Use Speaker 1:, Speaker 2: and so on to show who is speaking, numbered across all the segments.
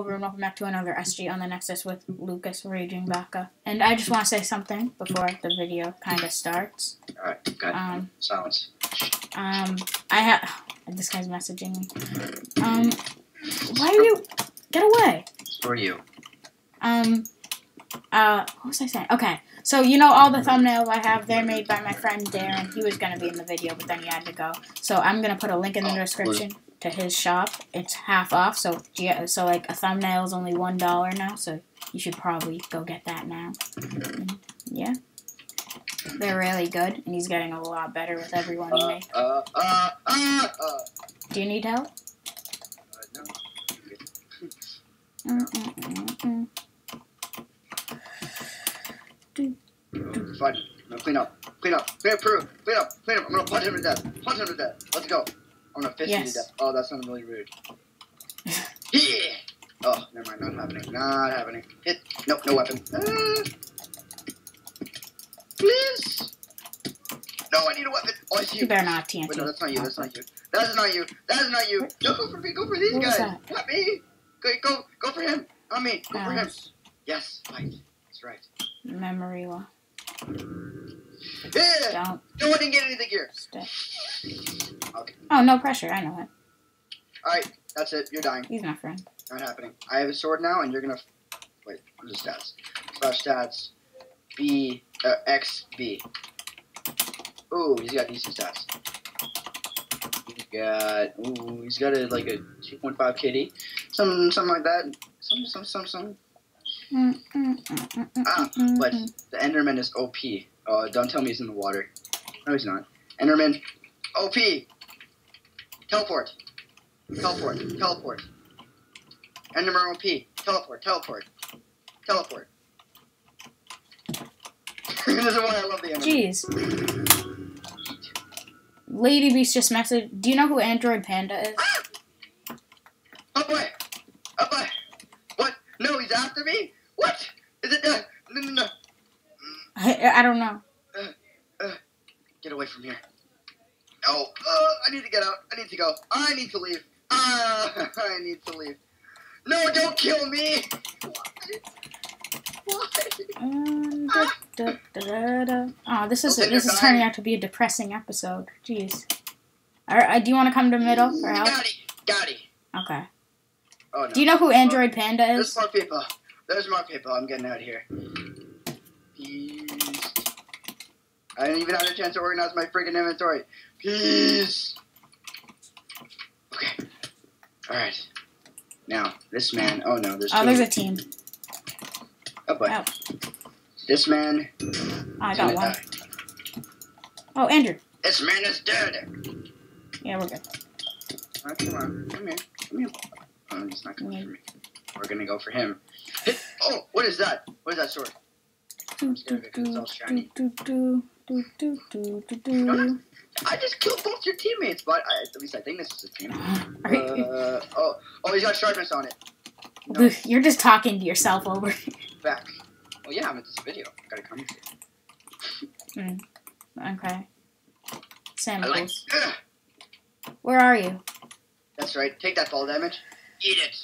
Speaker 1: over and welcome back to another SG on the Nexus with Lucas RagingBacca. And I just want to say something before the video kind of starts.
Speaker 2: Alright, got
Speaker 1: Um,
Speaker 2: silence.
Speaker 1: Um, I have this guy's messaging me. Um, why are you get away?
Speaker 2: For you.
Speaker 1: Um, uh, what was I saying? Okay, so you know all the thumbnails I have, they're made by my friend Darren. He was gonna be in the video, but then he had to go. So I'm gonna put a link in the
Speaker 2: Oh,
Speaker 1: description to his shop. It's half off, so yeah, so like a thumbnail is only one dollar now. So you should probably go get that now. And, yeah, they're really good, and he's getting a lot better with every one he
Speaker 2: Uh,
Speaker 1: makes.
Speaker 2: uh, uh, uh, uh.
Speaker 1: Do you need help?
Speaker 2: Uh, no.
Speaker 1: Mm, mm, mm.
Speaker 2: Fine. No, clean up. Clean up. Clean up, Peru. Clean up. Clean up. I'm gonna punch him to death. Punch him to death. Let's go. I'm gonna fist you to death. Oh, that sounded really rude. yeah. Oh, never mind. Not happening. Not happening. Hit. Nope. No weapon. Ah. Please. No, I need a weapon. Oh, I see
Speaker 1: You
Speaker 2: you.
Speaker 1: better not TNT.
Speaker 2: Wait, no, that's not you. That's not you. That is not you. That is not you. Don't go for me. Go for these
Speaker 1: What
Speaker 2: guys. Not me. Go, go, go for him. Not me. Go for him. Yes. Right. That's right.
Speaker 1: Memory loss.
Speaker 2: Yeah.
Speaker 1: Don't
Speaker 2: No, I didn't get anything here.
Speaker 1: stay.
Speaker 2: Okay.
Speaker 1: Oh, no pressure. I know it.
Speaker 2: All right. That's it. You're dying.
Speaker 1: He's my friend.
Speaker 2: Not happening. I have a sword now, and you're gonna. Wait. What is stats? Slash stats. B. Uh, X B. Ooh, he's got decent stats. He's got. Ooh, he's got a like a 2.5 KD. Some something like that. Some some some some.
Speaker 1: Mm, mm, mm, mm, mm,
Speaker 2: Ah, but the Enderman is OP. Uh, don't tell me he's in the water. No, he's not. Enderman, OP. Teleport. Teleport. Teleport. Enderman OP. Teleport. Teleport. Teleport. this is why I love the Enderman.
Speaker 1: Jeez. Lady Beast just messaged. Do you know who Android Panda is?
Speaker 2: Oh boy. Oh boy. What? No, he's after me? What? Is it? Uh, no, no, no.
Speaker 1: I, I don't know.
Speaker 2: Get away from here. No. Uh, I need to get out. I need to go. I need to leave. Ah, I need to leave. No, don't kill me.
Speaker 1: Um, da, da, da, da, da. Oh, this is
Speaker 2: Okay,
Speaker 1: this is turning out to be a depressing episode. Jeez. All right, do you want to come to middle for help?
Speaker 2: Got it. Got it.
Speaker 1: Okay.
Speaker 2: Oh no.
Speaker 1: Do you know who Android Panda is?
Speaker 2: There's more people. There's more people. I'm getting out of here. I didn't even have a chance to organize my freaking inventory. Peace. Okay. All right. Now this man. Oh no. There's.
Speaker 1: Oh,
Speaker 2: two.
Speaker 1: there's a team.
Speaker 2: Oh boy.
Speaker 1: Oh.
Speaker 2: This man.
Speaker 1: I got one.
Speaker 2: die.
Speaker 1: Oh, Andrew.
Speaker 2: This man is dead.
Speaker 1: Yeah, we're good.
Speaker 2: Oh, come on. Come here. Come here. Oh, he's not coming for me. We're gonna go for him. Hit. Oh, what is that? What is that sword?
Speaker 1: Do,
Speaker 2: scared because it's all shiny.
Speaker 1: do, do, do, do, do, do,
Speaker 2: No,
Speaker 1: do.
Speaker 2: I just killed both your teammates, but I, at least I think this is a team. Uh, oh, oh, he's got sharpness on it. No,
Speaker 1: You're just talking to yourself over.
Speaker 2: back. Oh yeah, I'm in this video. I Gotta come.
Speaker 1: okay.
Speaker 2: I like.
Speaker 1: Samples.
Speaker 2: Ugh.
Speaker 1: Where are you?
Speaker 2: That's right. Take that fall damage. Eat it.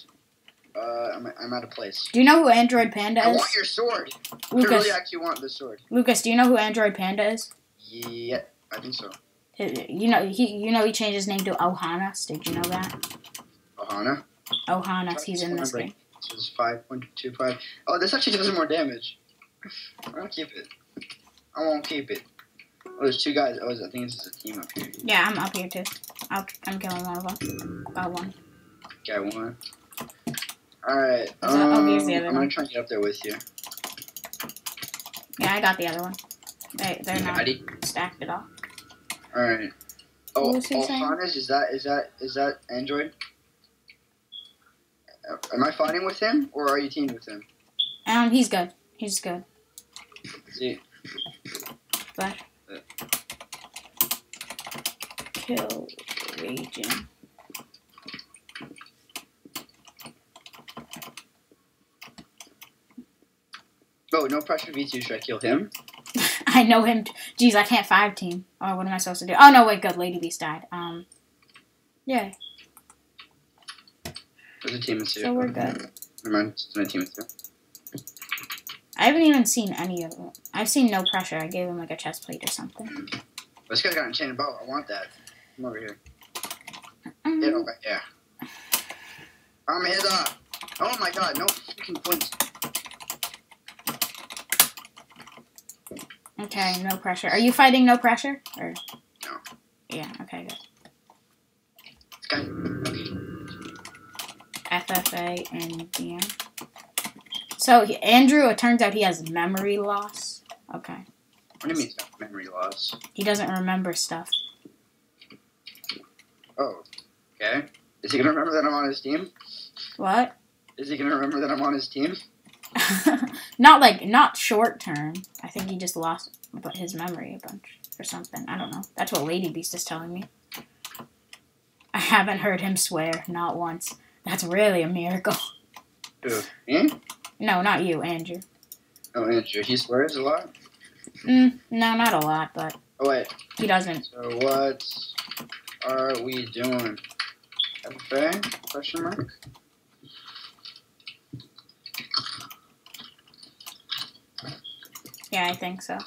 Speaker 2: Uh, I'm, I'm out of place.
Speaker 1: Do you know who Android Panda is?
Speaker 2: I want your sword. I
Speaker 1: Lucas.
Speaker 2: really actually want the sword.
Speaker 1: Lucas, do you know who Android Panda is?
Speaker 2: Yeah, I think so.
Speaker 1: You know he. You know he changed his name to Ohanas. Did you know that?
Speaker 2: Ohana.
Speaker 1: Ohanas. He's in this game.
Speaker 2: This is 5.25. Oh, this actually does more damage. I'll keep it. I won't keep it. Oh, there's two guys. Oh, I think this is a team up here.
Speaker 1: Yeah, I'm up here too. I'll, I'm killing one of them. Got one.
Speaker 2: Got one. Alright.
Speaker 1: that- oh,
Speaker 2: Um,
Speaker 1: here's the other
Speaker 2: I'm
Speaker 1: one.
Speaker 2: gonna try and get up there with you.
Speaker 1: Yeah, I got the other one. They they're not
Speaker 2: Ready?
Speaker 1: stacked at all.
Speaker 2: Alright. Oh,
Speaker 1: What
Speaker 2: oh,
Speaker 1: saying?
Speaker 2: Is that is that is that Android? Am I fighting with him or are you teamed with him?
Speaker 1: Um, he's good. He's good.
Speaker 2: See,
Speaker 1: But kill raging.
Speaker 2: Oh, no pressure V2. Should I kill him?
Speaker 1: I know him. Jeez, I can't five team. Oh, what am I supposed to do? Oh no, wait, good. Lady Beast died. Um, yeah.
Speaker 2: There's a team in
Speaker 1: So we're good.
Speaker 2: Never mind. It's in a team with you.
Speaker 1: I haven't even seen any of them. I've seen no pressure. I gave him like a chest plate or something.
Speaker 2: This guy's got an enchanted bow. I want that. Come over here.
Speaker 1: Mm.
Speaker 2: Get over here. I'm hither. Oh my god, no freaking points.
Speaker 1: Okay, no pressure. Are you fighting no pressure? Or
Speaker 2: No.
Speaker 1: Yeah. Okay. Good. FFA and DM. So he, Andrew, it turns out he has memory loss. Okay.
Speaker 2: What do you mean memory loss?
Speaker 1: He doesn't remember stuff.
Speaker 2: Oh. Okay. Is he gonna remember that I'm on his team?
Speaker 1: What?
Speaker 2: Is he gonna remember that I'm on his team?
Speaker 1: not like not short term. I think he just lost but his memory a bunch or something. I don't know. That's what Lady Beast is telling me. I haven't heard him swear, not once. That's really a miracle.
Speaker 2: Who? Me?
Speaker 1: No, not you, Andrew.
Speaker 2: Oh, Andrew. He swears a lot?
Speaker 1: Mm, no, not a lot, but
Speaker 2: Oh, wait.
Speaker 1: he doesn't.
Speaker 2: So what are we doing? FFA? Question mark?
Speaker 1: Yeah, I think so.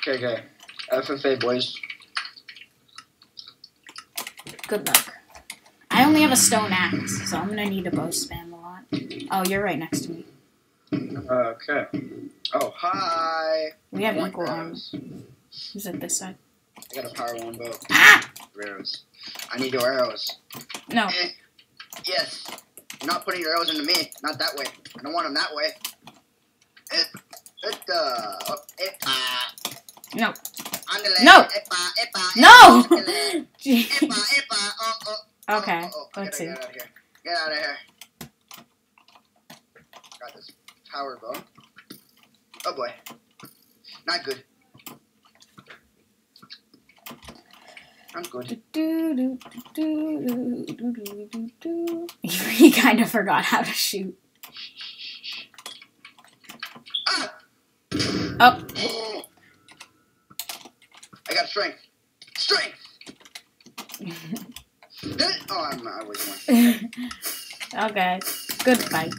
Speaker 2: Okay, okay. FFA, boys.
Speaker 1: Good luck. I only have a stone axe, so I'm gonna need a bow spam a lot. Oh, you're right next to me.
Speaker 2: Okay. Oh, hi!
Speaker 1: We have equal arms. Who's at this side?
Speaker 2: I got a power one bow.
Speaker 1: Ah!
Speaker 2: Arrows. I need your arrows.
Speaker 1: No.
Speaker 2: Eh. Yes. You're not putting your arrows into me. Not that way. I don't want them that way. Eh. It, uh, oh, epa.
Speaker 1: No. No. No!
Speaker 2: epa, andale.
Speaker 1: Gee.
Speaker 2: Epa, epa. Oh, oh. Oh, okay,
Speaker 1: let's see.
Speaker 2: out of here. Get out of here. Got this power bow. Oh boy. Not good. Not good.
Speaker 1: He kind of forgot how to shoot. Oh.
Speaker 2: I got strength. Strength! oh, I'm, I was one.
Speaker 1: okay, good fight.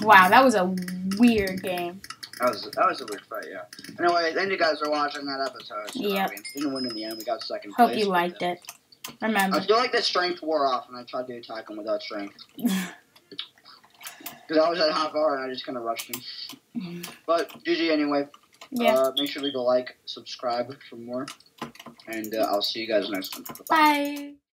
Speaker 1: wow, that was a weird game.
Speaker 2: That was that was a weird fight, yeah. Anyway, thank you guys for watching that episode. So. We didn't win in the end. We got second
Speaker 1: Hope
Speaker 2: place.
Speaker 1: you liked
Speaker 2: uh,
Speaker 1: it. Remember,
Speaker 2: I feel like the strength wore off, and I tried to attack him without strength. Because I was at half hour, and I just kind of rushed him. But GG anyway.
Speaker 1: yeah.
Speaker 2: Uh, make sure to leave a like, subscribe for more, and uh, I'll see you guys next one.
Speaker 1: Bye.